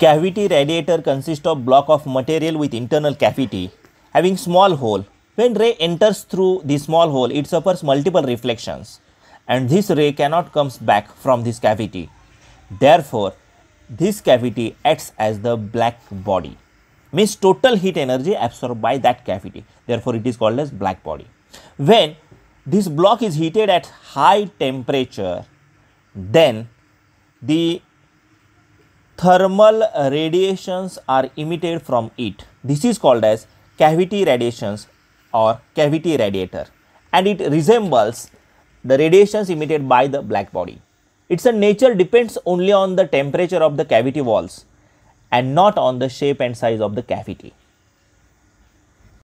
Cavity radiator consists of block of material with internal cavity having small hole. When ray enters through the small hole, it suffers multiple reflections and this ray cannot comes back from this cavity. Therefore, this cavity acts as the black body means total heat energy absorbed by that cavity. Therefore, it is called as black body. When this block is heated at high temperature, then the thermal radiations are emitted from it. This is called as cavity radiations or cavity radiator and it resembles the radiations emitted by the black body. Its nature depends only on the temperature of the cavity walls and not on the shape and size of the cavity.